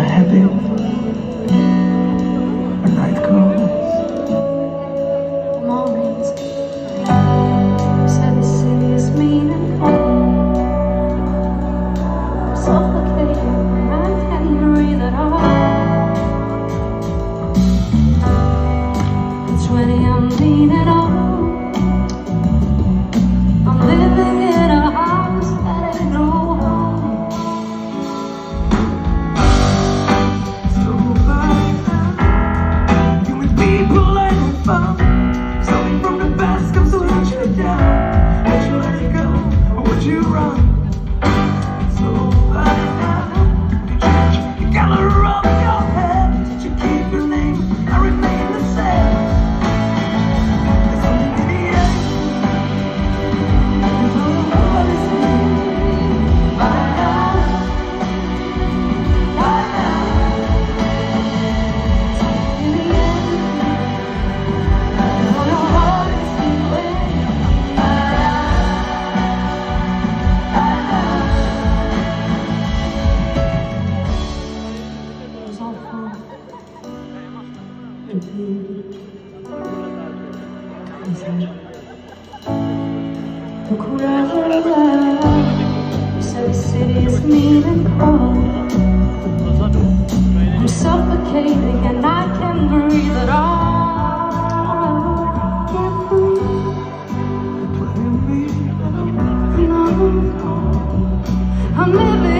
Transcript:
a habit, a call. The crying loud, so cities mean and cold. I'm suffocating and I can't breathe at all. Can't breathe. I'm living.